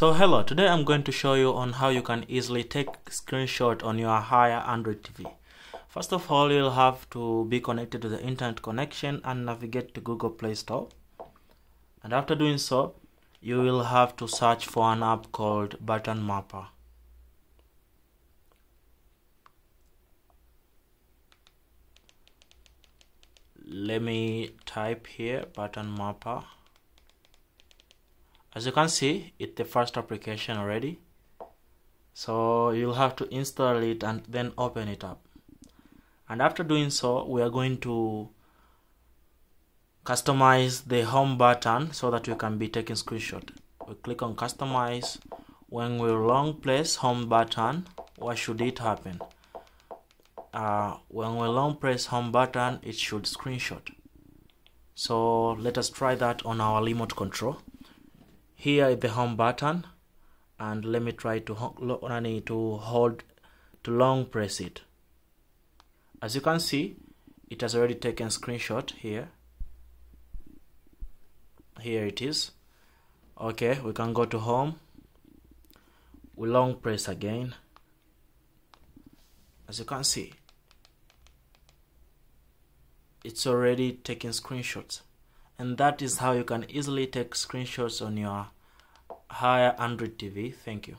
So hello, today I'm going to show you on how you can easily take screenshot on your Haier Android TV. First of all, you'll have to be connected to the internet connection and navigate to Google Play Store. And after doing so, you will have to search for an app called Button Mapper. Let me type here Button Mapper as you can see it's the first application already. So you'll have to install it and then open it up. And after doing so we are going to customize the home button so that we can be taking screenshot. We click on customize. When we long press home button what should it happen? Uh, when we long press home button it should screenshot. So let us try that on our remote control here is the home button and let me try to to hold to long press it. As you can see it has already taken screenshot here. Here it is. Okay we can go to home. We long press again. As you can see it's already taking screenshots and that is how you can easily take screenshots on your Haier Android TV. Thank you.